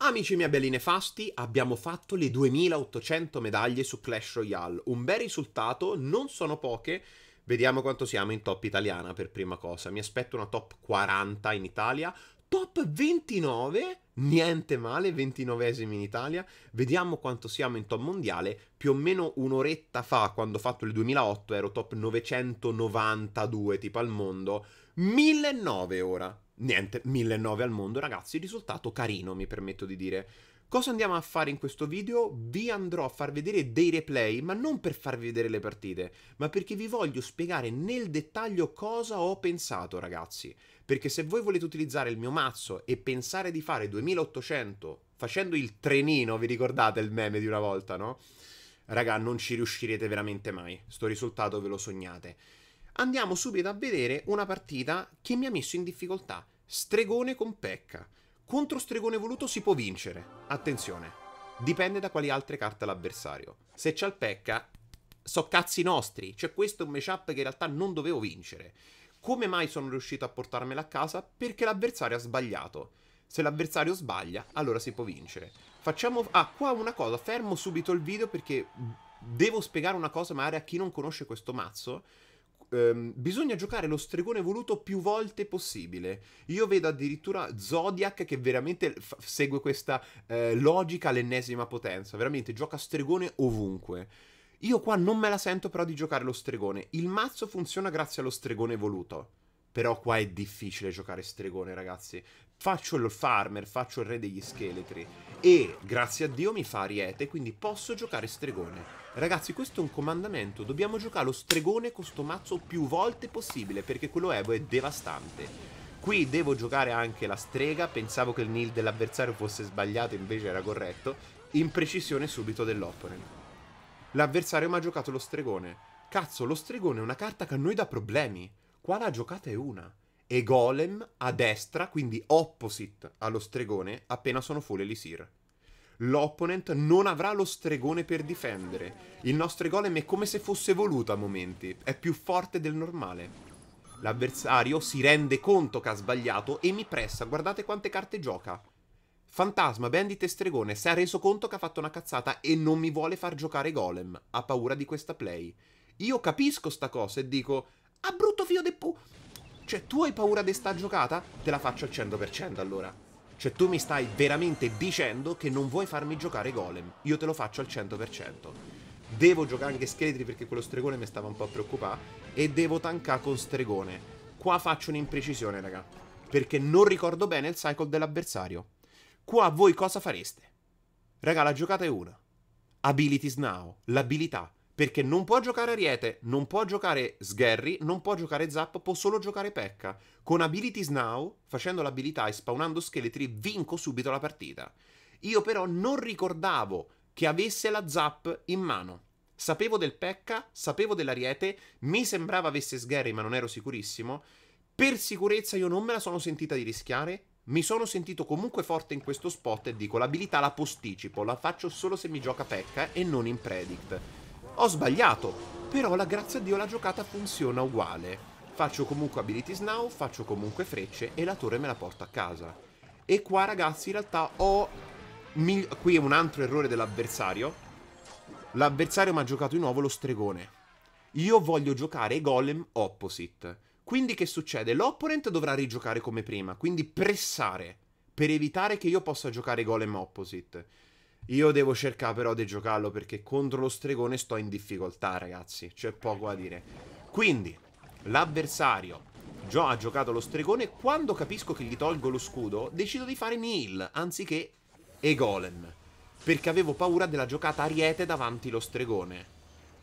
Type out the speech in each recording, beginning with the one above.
Amici miei belli fasti, abbiamo fatto le 2800 medaglie su Clash Royale. Un bel risultato, non sono poche. Vediamo quanto siamo in top italiana per prima cosa. Mi aspetto una top 40 in Italia. Top 29, niente male, 29esimi in Italia. Vediamo quanto siamo in top mondiale. Più o meno un'oretta fa, quando ho fatto il 2008, ero top 992 tipo al mondo. 1009 ora niente, 1009 al mondo, ragazzi, risultato carino, mi permetto di dire. Cosa andiamo a fare in questo video? Vi andrò a far vedere dei replay, ma non per farvi vedere le partite, ma perché vi voglio spiegare nel dettaglio cosa ho pensato, ragazzi. Perché se voi volete utilizzare il mio mazzo e pensare di fare 2800 facendo il trenino, vi ricordate il meme di una volta, no? Raga, non ci riuscirete veramente mai. Sto risultato ve lo sognate andiamo subito a vedere una partita che mi ha messo in difficoltà. Stregone con Pecca. Contro Stregone voluto si può vincere. Attenzione, dipende da quali altre carte l'avversario. Se c'ha il Pecca, so cazzi nostri. Cioè questo è un matchup che in realtà non dovevo vincere. Come mai sono riuscito a portarmela a casa? Perché l'avversario ha sbagliato. Se l'avversario sbaglia, allora si può vincere. Facciamo... Ah, qua una cosa, fermo subito il video perché devo spiegare una cosa magari a chi non conosce questo mazzo ehm, bisogna giocare lo stregone voluto più volte possibile. Io vedo addirittura Zodiac che veramente f- segue questa eh, logica all'ennesima potenza. Veramente gioca stregone ovunque. Io qua non me la sento però di giocare lo stregone. Il mazzo funziona grazie allo stregone voluto. Però qua è difficile giocare stregone, ragazzi. Faccio il farmer, faccio il re degli scheletri. E, grazie a Dio, mi fa ariete, quindi posso giocare stregone. Ragazzi, questo è un comandamento. Dobbiamo giocare lo stregone con sto mazzo più volte possibile, perché quello Evo è devastante. Qui devo giocare anche la strega, pensavo che il nil dell'avversario fosse sbagliato, invece era corretto. Imprecisione subito dell'opponent. L'avversario mi ha giocato lo stregone. Cazzo, lo stregone è una carta che a noi dà problemi. Qua la giocata è una. E golem a destra, quindi opposite allo stregone, appena sono full elisir l'opponent non avrà lo stregone per difendere. Il nostro golem è come se fosse voluto a momenti, è più forte del normale. L'avversario si rende conto che ha sbagliato e mi pressa, guardate quante carte gioca. Fantasma, Bandit e Stregone si è reso conto che ha fatto una cazzata e non mi vuole far giocare Golem. Ha paura di questa play. Io capisco sta cosa e dico, ah brutto figlio de pu... Cioè, tu hai paura di sta giocata? Te la faccio al 100% allora. Cioè tu mi stai veramente dicendo che non vuoi farmi giocare golem. Io te lo faccio al 100%. Devo giocare anche scheletri perché quello stregone mi stava un po' a preoccupare. E devo tankare con stregone. Qua faccio un'imprecisione, raga. Perché non ricordo bene il cycle dell'avversario. Qua voi cosa fareste? Raga, la giocata è una. Abilities now. L'abilità perché non può giocare Ariete, non può giocare Sgherry, non può giocare Zap, può solo giocare Pekka. Con Abilities Now, facendo l'abilità e spawnando scheletri, vinco subito la partita. Io però non ricordavo che avesse la Zap in mano. Sapevo del Pekka, sapevo dell'Ariete, mi sembrava avesse Sgherry ma non ero sicurissimo. Per sicurezza io non me la sono sentita di rischiare, mi sono sentito comunque forte in questo spot e dico l'abilità la posticipo, la faccio solo se mi gioca Pekka e non in Predict. Ho sbagliato, però la grazia a Dio la giocata funziona uguale. Faccio comunque abilities now, faccio comunque frecce e la torre me la porto a casa. E qua ragazzi in realtà ho... Qui è un altro errore dell'avversario. L'avversario mi ha giocato di nuovo lo stregone. Io voglio giocare golem opposite. Quindi che succede? L'opponent dovrà rigiocare come prima, quindi pressare per evitare che io possa giocare golem opposite. Io devo cercare però di giocarlo perché contro lo stregone sto in difficoltà, ragazzi. C'è poco da dire. Quindi, l'avversario già ha giocato lo stregone. Quando capisco che gli tolgo lo scudo, decido di fare Nihil anziché e Golem. Perché avevo paura della giocata Ariete davanti lo stregone.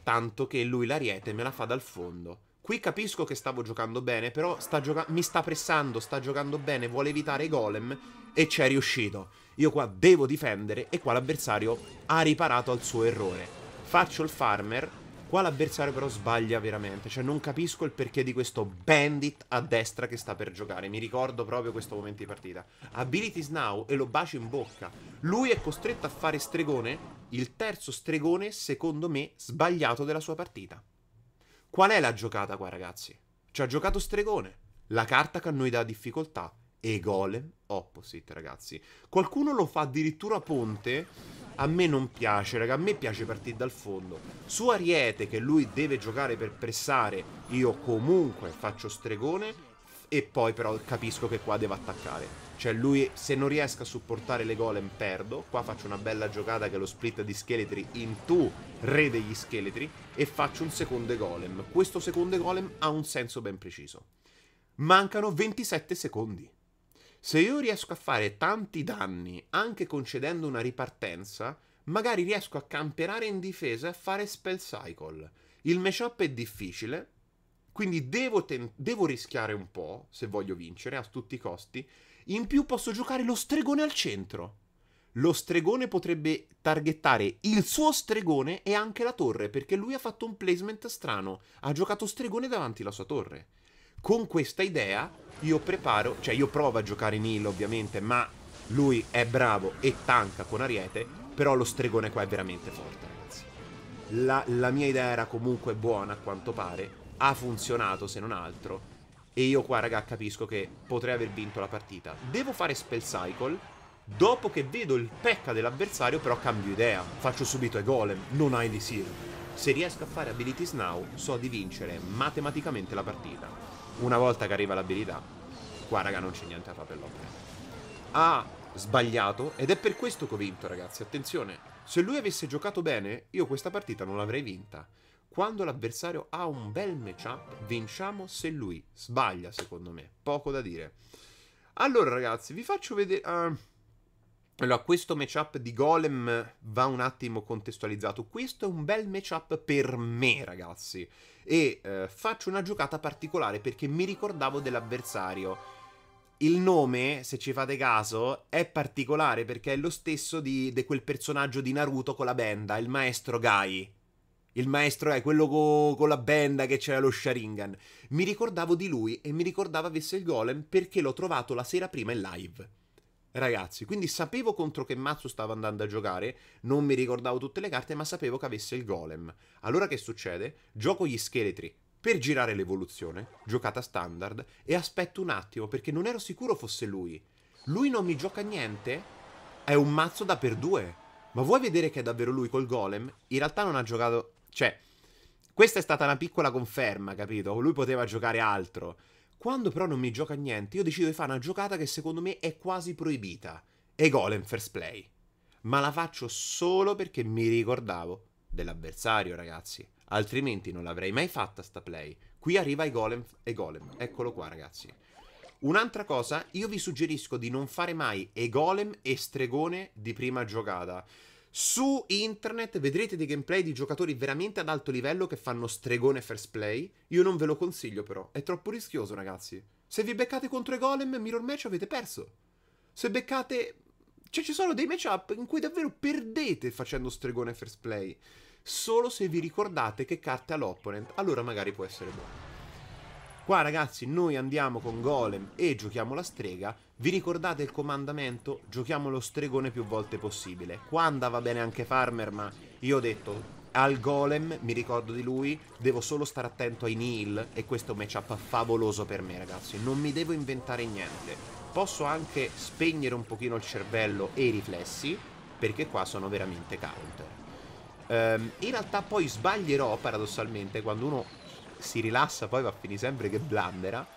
Tanto che lui l'Ariete me la fa dal fondo. Qui capisco che stavo giocando bene, però sta gioca mi sta pressando, sta giocando bene, vuole evitare golem e ci è riuscito. Io qua devo difendere e qua l'avversario ha riparato al suo errore. Faccio il farmer, qua l'avversario però sbaglia veramente, cioè non capisco il perché di questo bandit a destra che sta per giocare. Mi ricordo proprio questo momento di partita. Abilities now e lo bacio in bocca. Lui è costretto a fare stregone, il terzo stregone secondo me sbagliato della sua partita. Qual è la giocata qua ragazzi? Ci ha giocato stregone, la carta che a noi dà difficoltà e golem opposite, ragazzi. Qualcuno lo fa addirittura ponte. A me non piace, raga. A me piace partire dal fondo. Su Ariete, che lui deve giocare per pressare, io comunque faccio stregone. E poi però capisco che qua devo attaccare. Cioè lui, se non riesco a supportare le golem, perdo. Qua faccio una bella giocata che è lo split di scheletri in tu, re degli scheletri. E faccio un secondo golem. Questo secondo golem ha un senso ben preciso. Mancano 27 secondi. Se io riesco a fare tanti danni, anche concedendo una ripartenza, magari riesco a camperare in difesa e a fare spell cycle. Il matchup è difficile, quindi devo, ten- devo rischiare un po' se voglio vincere a tutti i costi. In più posso giocare lo stregone al centro. Lo stregone potrebbe targettare il suo stregone e anche la torre, perché lui ha fatto un placement strano. Ha giocato stregone davanti alla sua torre. Con questa idea io preparo, cioè io provo a giocare in heal ovviamente, ma lui è bravo e tanca con Ariete, però lo stregone qua è veramente forte ragazzi. La, la mia idea era comunque buona a quanto pare, ha funzionato se non altro, e io qua raga capisco che potrei aver vinto la partita. Devo fare spell cycle, dopo che vedo il pecca dell'avversario però cambio idea, faccio subito i golem, non hai di Sir. Se riesco a fare abilities now, so di vincere matematicamente la partita una volta che arriva l'abilità, qua raga non c'è niente da fare per l'opera. Ha sbagliato ed è per questo che ho vinto ragazzi, attenzione. Se lui avesse giocato bene, io questa partita non l'avrei vinta. Quando l'avversario ha un bel matchup, vinciamo se lui sbaglia, secondo me. Poco da dire. Allora ragazzi, vi faccio vedere... Uh... Allora, questo matchup di Golem va un attimo contestualizzato. Questo è un bel matchup per me, ragazzi e eh, faccio una giocata particolare perché mi ricordavo dell'avversario. Il nome, se ci fate caso, è particolare perché è lo stesso di, di quel personaggio di Naruto con la benda, il maestro Gai. Il maestro è quello co- con la benda che c'era lo Sharingan. Mi ricordavo di lui e mi ricordavo avesse il golem perché l'ho trovato la sera prima in live ragazzi. Quindi sapevo contro che mazzo stavo andando a giocare, non mi ricordavo tutte le carte, ma sapevo che avesse il golem. Allora che succede? Gioco gli scheletri per girare l'evoluzione, giocata standard, e aspetto un attimo perché non ero sicuro fosse lui. Lui non mi gioca niente? È un mazzo da per due. Ma vuoi vedere che è davvero lui col golem? In realtà non ha giocato... Cioè, questa è stata una piccola conferma, capito? Lui poteva giocare altro. Quando però non mi gioca niente, io decido di fare una giocata che secondo me è quasi proibita. E Golem First Play. Ma la faccio solo perché mi ricordavo dell'avversario, ragazzi. Altrimenti non l'avrei mai fatta sta play. Qui arriva i Golem e Golem. Eccolo qua, ragazzi. Un'altra cosa, io vi suggerisco di non fare mai e Golem e Stregone di prima giocata. Su internet vedrete dei gameplay di giocatori veramente ad alto livello che fanno stregone first play. Io non ve lo consiglio però, è troppo rischioso ragazzi. Se vi beccate contro i golem mirror match avete perso. Se beccate... Cioè ci sono dei matchup in cui davvero perdete facendo stregone first play. Solo se vi ricordate che carte ha l'opponent, allora magari può essere buono. Qua ragazzi noi andiamo con Golem e giochiamo la strega. Vi ricordate il comandamento? Giochiamo lo stregone più volte possibile. Qua andava bene anche Farmer, ma io ho detto al Golem, mi ricordo di lui, devo solo stare attento ai Neil e questo è un matchup favoloso per me ragazzi. Non mi devo inventare niente. Posso anche spegnere un pochino il cervello e i riflessi, perché qua sono veramente counter. Um, in realtà poi sbaglierò paradossalmente quando uno si rilassa, poi va a finire sempre che blandera.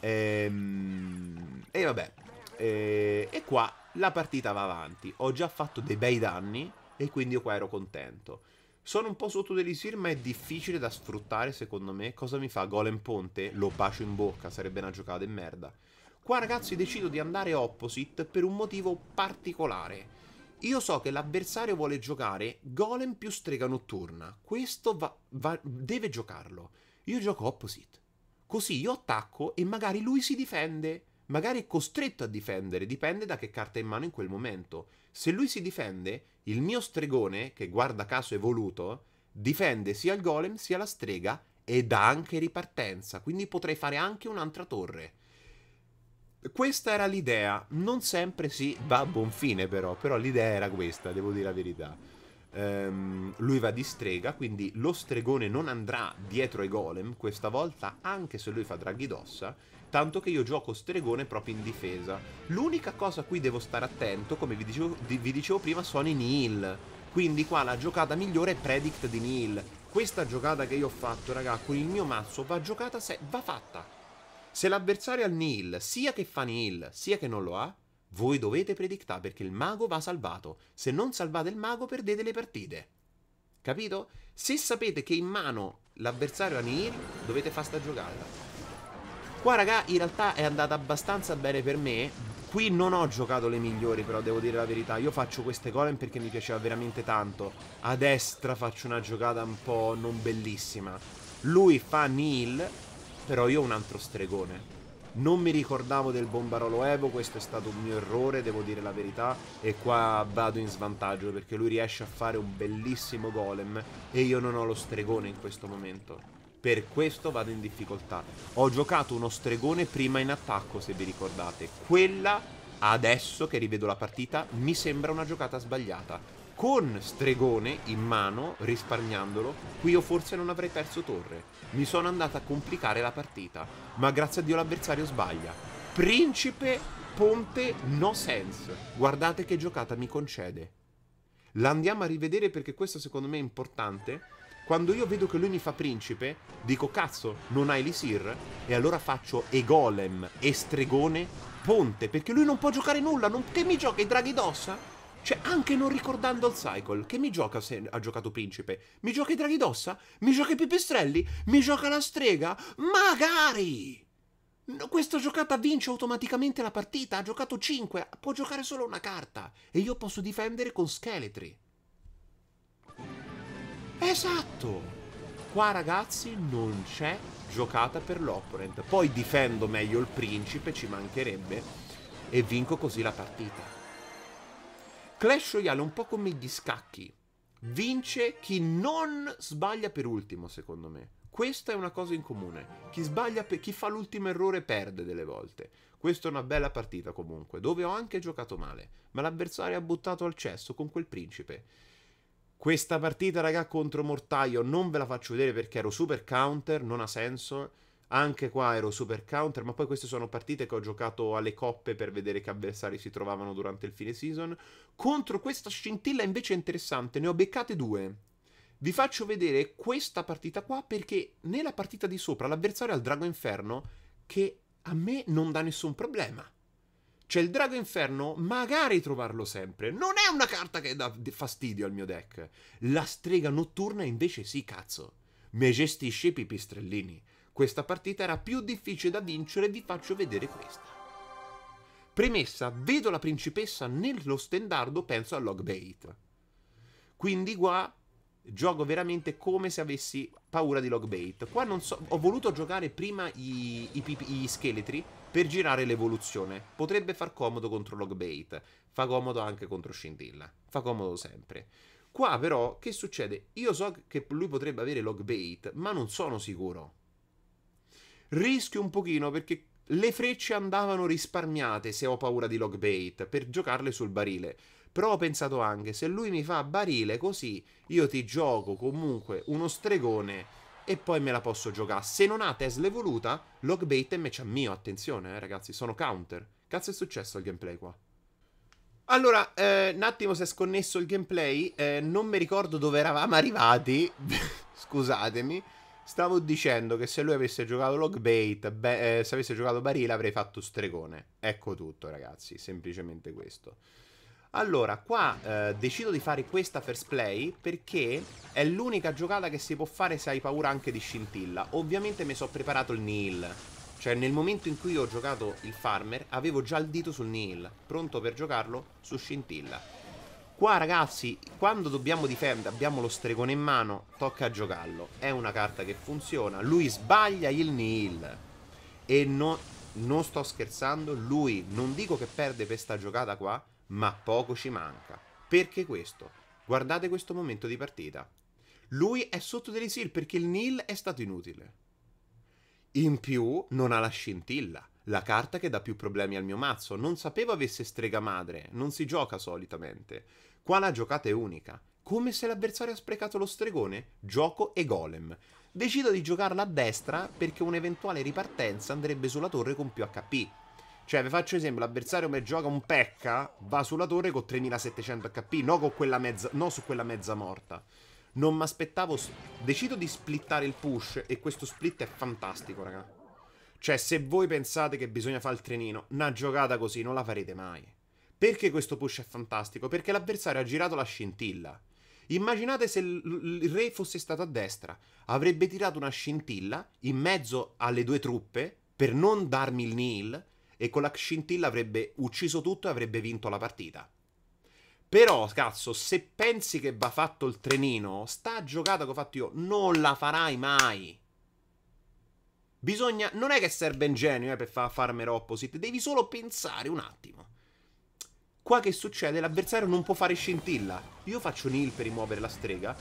Ehm, e vabbè. E, e qua la partita va avanti. Ho già fatto dei bei danni e quindi io qua ero contento. Sono un po' sotto dell'isir, ma è difficile da sfruttare secondo me. Cosa mi fa Golem Ponte? Lo bacio in bocca, sarebbe una giocata di merda. Qua ragazzi decido di andare opposite per un motivo particolare. Io so che l'avversario vuole giocare Golem più strega notturna. Questo va, va, deve giocarlo. Io gioco opposite. Così io attacco e magari lui si difende. Magari è costretto a difendere, dipende da che carta è in mano in quel momento. Se lui si difende, il mio stregone, che guarda caso evoluto, difende sia il golem sia la strega ed ha anche ripartenza, quindi potrei fare anche un'altra torre. Questa era l'idea, non sempre si va a buon fine però, però l'idea era questa, devo dire la verità. Um, lui va di strega, quindi lo stregone non andrà dietro ai golem questa volta, anche se lui fa draghi d'ossa. Tanto che io gioco stregone proprio in difesa. L'unica cosa a cui devo stare attento, come vi dicevo, vi dicevo prima, sono i Nihil. Quindi qua la giocata migliore è Predict di Nihil. Questa giocata che io ho fatto, raga, con il mio mazzo va giocata se va fatta. Se l'avversario ha il Nihil, sia che fa Nihil, sia che non lo ha, voi dovete predictare perché il mago va salvato. Se non salvate il mago, perdete le partite. Capito? Se sapete che in mano l'avversario ha Nihil, dovete fare sta giocata. Qua, raga, in realtà è andata abbastanza bene per me. Qui non ho giocato le migliori, però devo dire la verità. Io faccio queste golem perché mi piaceva veramente tanto. A destra faccio una giocata un po' non bellissima. Lui fa Neil, però io ho un altro stregone. Non mi ricordavo del bombarolo Evo, questo è stato un mio errore, devo dire la verità, e qua vado in svantaggio perché lui riesce a fare un bellissimo golem e io non ho lo stregone in questo momento. Per questo vado in difficoltà. Ho giocato uno stregone prima in attacco, se vi ricordate. Quella, adesso che rivedo la partita, mi sembra una giocata sbagliata. Con stregone in mano, risparmiandolo, qui io forse non avrei perso torre. Mi sono andata a complicare la partita. Ma grazie a Dio l'avversario sbaglia. Principe, ponte, no sense. Guardate che giocata mi concede. La andiamo a rivedere perché questo secondo me è importante quando io vedo che lui mi fa principe, dico cazzo, non hai Elisir? E allora faccio e golem, e stregone, ponte, perché lui non può giocare nulla, non... che mi gioca i draghi d'ossa? Cioè, anche non ricordando il cycle, che mi gioca se ha giocato principe? Mi gioca i draghi d'ossa? Mi gioca i pipistrelli? Mi gioca la strega? Magari! No, questa giocata vince automaticamente la partita, ha giocato 5, può giocare solo una carta, e io posso difendere con scheletri. Esatto! Qua ragazzi non c'è giocata per l'opponent. Poi difendo meglio il principe, ci mancherebbe, e vinco così la partita. Clash Royale è un po' come gli scacchi. Vince chi non sbaglia per ultimo, secondo me. Questa è una cosa in comune. Chi per... chi fa l'ultimo errore perde delle volte. Questa è una bella partita comunque, dove ho anche giocato male, ma l'avversario ha buttato al cesso con quel principe. Questa partita, raga, contro Mortaio non ve la faccio vedere perché ero super counter, non ha senso. Anche qua ero super counter, ma poi queste sono partite che ho giocato alle coppe per vedere che avversari si trovavano durante il fine season. Contro questa scintilla invece interessante, ne ho beccate due. Vi faccio vedere questa partita qua perché nella partita di sopra l'avversario ha il Drago Inferno che a me non dà nessun problema. C'è il drago inferno, magari trovarlo sempre. Non è una carta che dà fastidio al mio deck. La strega notturna invece sì, cazzo. Me gestisce i pipistrellini. Questa partita era più difficile da vincere, vi faccio vedere questa. Premessa, vedo la principessa nello stendardo, penso a Logbait. Quindi qua gioco veramente come se avessi paura di Logbait. Qua non so, ho voluto giocare prima i, i, i scheletri per girare l'evoluzione. Potrebbe far comodo contro Logbait, fa comodo anche contro Scintilla, fa comodo sempre. Qua però, che succede? Io so che lui potrebbe avere Logbait, ma non sono sicuro. Rischio un pochino perché le frecce andavano risparmiate se ho paura di Logbait, per giocarle sul barile. Però ho pensato anche, se lui mi fa barile così, io ti gioco comunque uno stregone e poi me la posso giocare. Se non ha Tesla evoluta, Logbait è match mio. Attenzione, eh, ragazzi, sono counter. Cazzo è successo al gameplay qua? Allora, eh, un attimo si è sconnesso il gameplay. Eh, non mi ricordo dove eravamo arrivati. Scusatemi. Stavo dicendo che se lui avesse giocato Logbait, beh, eh, se avesse giocato Barilla, avrei fatto stregone. Ecco tutto, ragazzi. Semplicemente questo. Allora, qua eh, decido di fare questa first play perché è l'unica giocata che si può fare se hai paura anche di scintilla. Ovviamente mi sono preparato il Nihil. Cioè, nel momento in cui ho giocato il farmer, avevo già il dito sul Nihil, pronto per giocarlo su scintilla. Qua, ragazzi, quando dobbiamo difendere, abbiamo lo stregone in mano, tocca giocarlo. È una carta che funziona. Lui sbaglia il Nihil. E no, non sto scherzando, lui, non dico che perde per sta giocata qua, ma poco ci manca. Perché questo? Guardate questo momento di partita. Lui è sotto dell'Isil perché il Nil è stato inutile. In più non ha la scintilla, la carta che dà più problemi al mio mazzo. Non sapevo avesse strega madre, non si gioca solitamente. Qua la giocata è unica. come se l'avversario ha sprecato lo stregone, gioco e golem. Decido di giocarla a destra perché un'eventuale ripartenza andrebbe sulla torre con più HP. Cioè, vi faccio esempio, l'avversario mi gioca un pecca, va sulla torre con 3700 HP, no, con quella mezza, no su quella mezza morta. Non mi aspettavo... Decido di splittare il push e questo split è fantastico, raga. Cioè, se voi pensate che bisogna fare il trenino, una giocata così non la farete mai. Perché questo push è fantastico? Perché l'avversario ha girato la scintilla. Immaginate se il re fosse stato a destra, avrebbe tirato una scintilla in mezzo alle due truppe per non darmi il nil e con la scintilla avrebbe ucciso tutto e avrebbe vinto la partita. Però, cazzo, se pensi che va fatto il trenino, sta giocata che ho fatto io, non la farai mai. Bisogna. Non è che serve ingenio eh, per fare farmer opposite, devi solo pensare un attimo. Qua che succede? L'avversario non può fare scintilla. Io faccio nil per rimuovere la strega.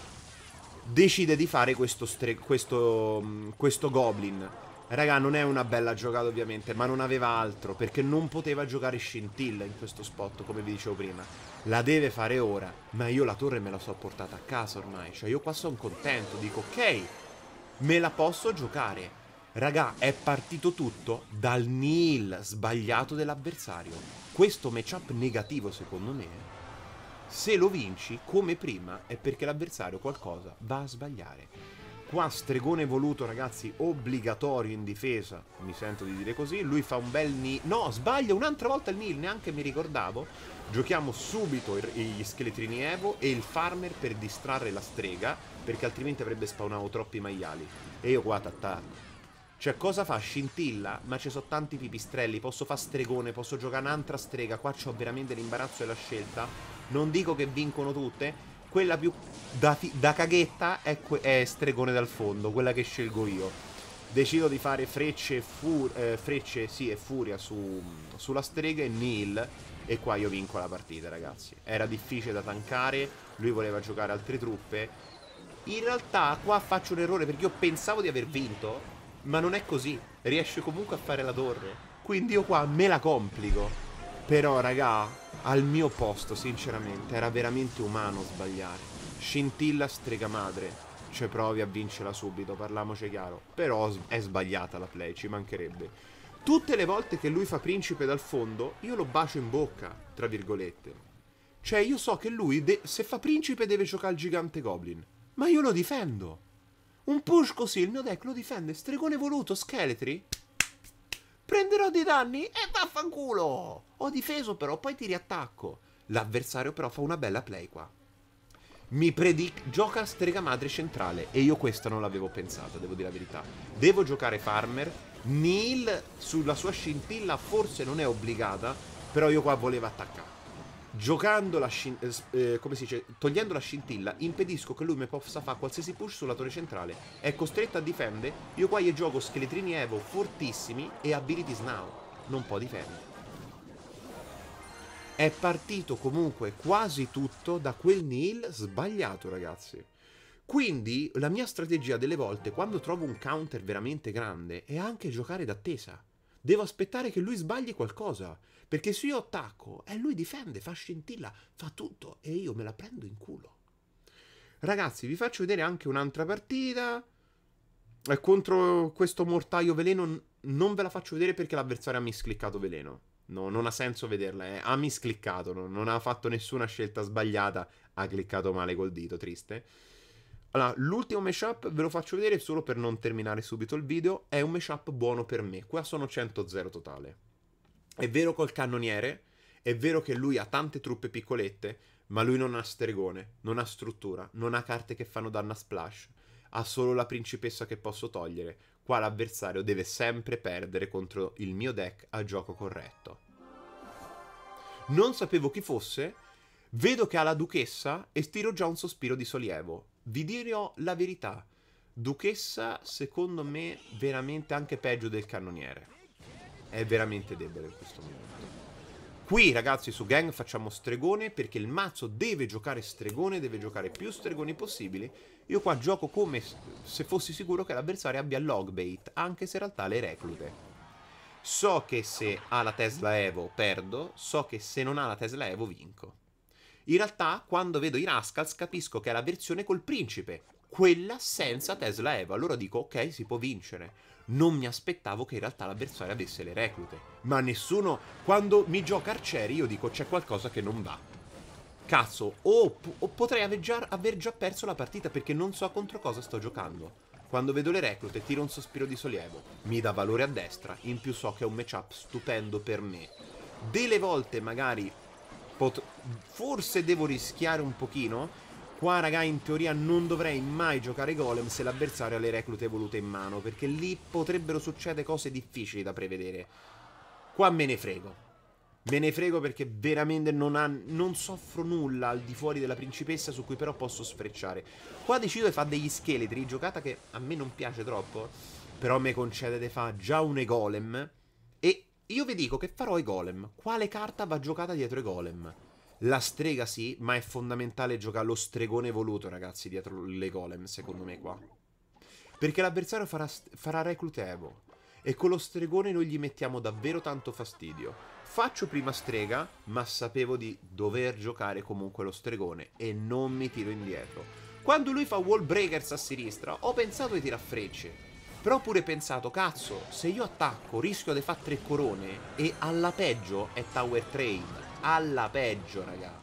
Decide di fare questo, questo, mm, questo goblin. Raga, non è una bella giocata ovviamente, ma non aveva altro, perché non poteva giocare scintilla in questo spot, come vi dicevo prima. La deve fare ora, ma io la torre me la so portata a casa ormai, cioè io qua sono contento, dico ok, me la posso giocare. Raga, è partito tutto dal nil sbagliato dell'avversario. Questo matchup negativo secondo me, se lo vinci come prima è perché l'avversario qualcosa va a sbagliare. Qua stregone voluto, ragazzi, obbligatorio in difesa. Mi sento di dire così. Lui fa un bel nil. No, sbaglia un'altra volta il nil, neanche mi ricordavo. Giochiamo subito gli scheletrini Evo e il farmer per distrarre la strega, perché altrimenti avrebbe spawnato troppi maiali. E io qua t'attacco. Cioè, cosa fa? Scintilla? Ma ci sono tanti pipistrelli. Posso fare stregone, posso giocare un'altra strega. Qua ho veramente l'imbarazzo della scelta. Non dico che vincono tutte, quella più da, da caghetta è, è, stregone dal fondo, quella che scelgo io. Decido di fare frecce, eh, frecce sì, e furia su, sulla strega e nil. E qua io vinco la partita, ragazzi. Era difficile da tankare, lui voleva giocare altre truppe. In realtà qua faccio un errore perché io pensavo di aver vinto, ma non è così. Riesce comunque a fare la torre. Quindi io qua me la complico. Però, raga, al mio posto, sinceramente, era veramente umano sbagliare. Scintilla strega madre. Cioè, provi a vincerla subito, parliamoci chiaro. Però è sbagliata la play, ci mancherebbe. Tutte le volte che lui fa principe dal fondo, io lo bacio in bocca, tra virgolette. Cioè, io so che lui, se fa principe, deve giocare il gigante goblin. Ma io lo difendo. Un push così, il mio deck lo difende. Stregone voluto, scheletri. Prenderò dei danni e vaffanculo! Ho difeso però, poi ti riattacco. L'avversario però fa una bella play qua. Mi predic... Gioca strega madre centrale e io questa non l'avevo pensata, devo dire la verità. Devo giocare farmer. Neil sulla sua scintilla forse non è obbligata, però io qua volevo attaccare giocando la scintilla, eh, eh, come si dice, togliendo la scintilla, impedisco che lui mi possa fare qualsiasi push sulla torre centrale. È costretto a difendere. Io qua gli gioco scheletrini Evo fortissimi e abilities now. Non può difendere. È partito comunque quasi tutto da quel Neil sbagliato, ragazzi. Quindi la mia strategia delle volte, quando trovo un counter veramente grande, è anche giocare d'attesa. Devo aspettare che lui sbagli qualcosa. Perché se io attacco e lui difende, fa scintilla, fa tutto e io me la prendo in culo. Ragazzi, vi faccio vedere anche un'altra partita. E contro questo mortaio veleno non ve la faccio vedere perché l'avversario ha miscliccato veleno. No, non ha senso vederla, eh. ha miscliccato, no? non ha fatto nessuna scelta sbagliata, ha cliccato male col dito, triste. Allora, l'ultimo mashup ve lo faccio vedere solo per non terminare subito il video, è un mashup buono per me, qua sono 100-0 totale. È vero col cannoniere, è vero che lui ha tante truppe piccolette, ma lui non ha stregone, non ha struttura, non ha carte che fanno danno a splash, ha solo la principessa che posso togliere. Qua l'avversario deve sempre perdere contro il mio deck a gioco corretto. Non sapevo chi fosse, vedo che ha la duchessa e stiro già un sospiro di sollievo. Vi dirò la verità, duchessa secondo me veramente anche peggio del cannoniere è veramente debole in questo momento. Qui ragazzi su Gang facciamo stregone perché il mazzo deve giocare stregone, deve giocare più stregoni possibili. Io qua gioco come se fossi sicuro che l'avversario abbia logbait, anche se in realtà le reclute. So che se ha la Tesla Evo perdo, so che se non ha la Tesla Evo vinco. In realtà, quando vedo i Rascals, capisco che è la versione col principe, quella senza Tesla Eva. Allora dico, ok, si può vincere. Non mi aspettavo che in realtà l'avversario avesse le reclute. Ma nessuno, quando mi gioca arcieri, io dico, c'è qualcosa che non va. Cazzo, o, o potrei aver già, aver già perso la partita perché non so contro cosa sto giocando. Quando vedo le reclute tiro un sospiro di sollievo. Mi dà valore a destra, in più so che è un matchup stupendo per me. Delle volte magari pot- forse devo rischiare un pochino. Qua, raga, in teoria non dovrei mai giocare golem se l'avversario ha le reclute volute in mano, perché lì potrebbero succedere cose difficili da prevedere. Qua me ne frego. Me ne frego perché veramente non, ha, non, soffro nulla al di fuori della principessa su cui però posso sfrecciare. Qua decido di fare degli scheletri, giocata che a me non piace troppo, però mi concede di fare già un golem e io vi dico che farò i golem. Quale carta va giocata dietro i golem? La strega sì, ma è fondamentale giocare lo stregone voluto, ragazzi, dietro le golem, secondo me qua. Perché l'avversario farà, farà reclute. E con lo stregone noi gli mettiamo davvero tanto fastidio. Faccio prima strega, ma sapevo di dover giocare comunque lo stregone e non mi tiro indietro. Quando lui fa wall breakers a sinistra, ho pensato di tirare frecce. Però ho pure pensato, cazzo, se io attacco rischio di fare tre corone e alla peggio è tower trade. Alla peggio, raga.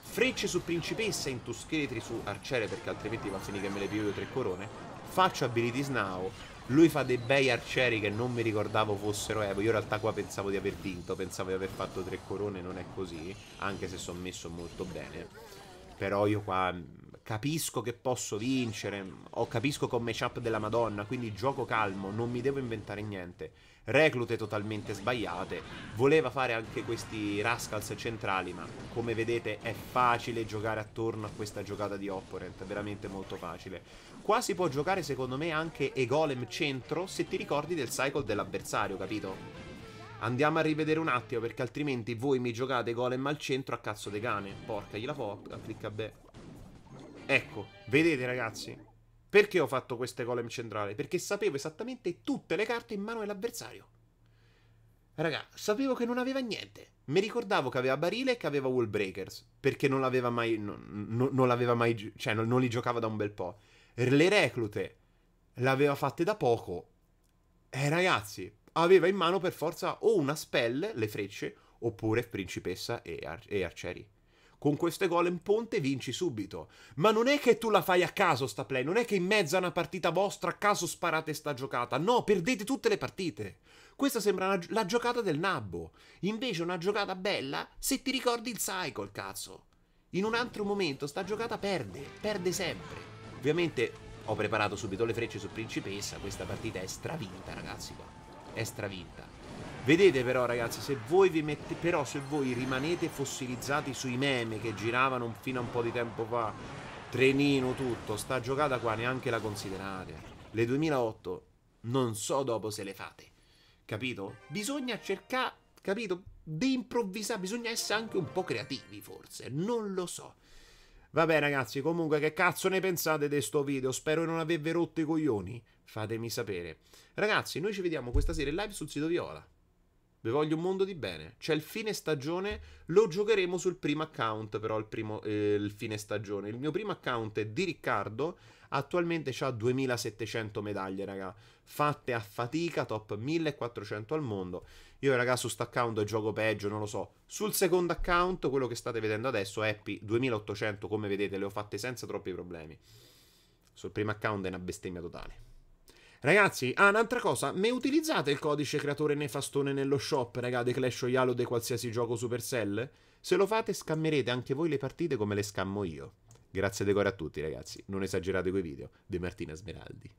Frecce su principessa in scheletri su arciere perché altrimenti va a finire che me le piglio tre corone. Faccio abilities now. Lui fa dei bei arcieri che non mi ricordavo fossero Evo. Io in realtà qua pensavo di aver vinto, pensavo di aver fatto tre corone, non è così. Anche se sono messo molto bene. Però io qua capisco che posso vincere, o capisco con matchup della Madonna, quindi gioco calmo, non mi devo inventare niente. Reclute totalmente sbagliate. Voleva fare anche questi Rascals centrali, ma come vedete è facile giocare attorno a questa giocata di Opponent, veramente molto facile. Qua si può giocare secondo me anche e Golem centro se ti ricordi del cycle dell'avversario, capito? Andiamo a rivedere un attimo perché altrimenti voi mi giocate Golem al centro a cazzo de cane. Porca, gliela può, clicca bene. Ecco, vedete ragazzi? Perché ho fatto queste golem centrali? Perché sapevo esattamente tutte le carte in mano dell'avversario. Raga, sapevo che non aveva niente. Mi ricordavo che aveva barile e che aveva wall breakers. Perché non l'aveva mai. Non, non, l'aveva mai. Cioè, non, non, li giocava da un bel po'. Le reclute l'aveva fatte da poco. E ragazzi, aveva in mano per forza o una spell, le frecce, oppure principessa e, ar- e arcieri con queste golem ponte vinci subito. Ma non è che tu la fai a caso sta play, non è che in mezzo a una partita vostra a caso sparate sta giocata. No, perdete tutte le partite. Questa sembra una, la giocata del nabbo. Invece una giocata bella se ti ricordi il cycle, cazzo. In un altro momento sta giocata perde, perde sempre. Ovviamente ho preparato subito le frecce su principessa, questa partita è stravinta, ragazzi qua. È stravinta. Vedete però ragazzi, se voi vi mettete, però se voi rimanete fossilizzati sui meme che giravano fino a un po' di tempo fa, trenino tutto, sta giocata qua neanche la considerate. Le 2008 non so dopo se le fate. Capito? Bisogna cercare, capito? Di improvvisare, bisogna essere anche un po' creativi forse, non lo so. Vabbè ragazzi, comunque che cazzo ne pensate di sto video? Spero di non avervi rotto i coglioni. Fatemi sapere. Ragazzi, noi ci vediamo questa sera in live sul sito Viola. Vi voglio un mondo di bene. C'è il fine stagione, lo giocheremo sul primo account, però il, primo, eh, il fine stagione. Il mio primo account è di Riccardo, attualmente ha 2700 medaglie, raga. Fatte a fatica, top 1400 al mondo. Io, raga, su sto account gioco peggio, non lo so. Sul secondo account, quello che state vedendo adesso, Happy 2800, come vedete, le ho fatte senza troppi problemi. Sul primo account è una bestemmia totale. Ragazzi, ah, un'altra cosa, me utilizzate il codice creatore nefastone nello shop, raga, di Clash Royale o di qualsiasi gioco Supercell? Se lo fate, scammerete anche voi le partite come le scammo io. Grazie decore a tutti, ragazzi. Non esagerate coi video. De Martina Smeraldi.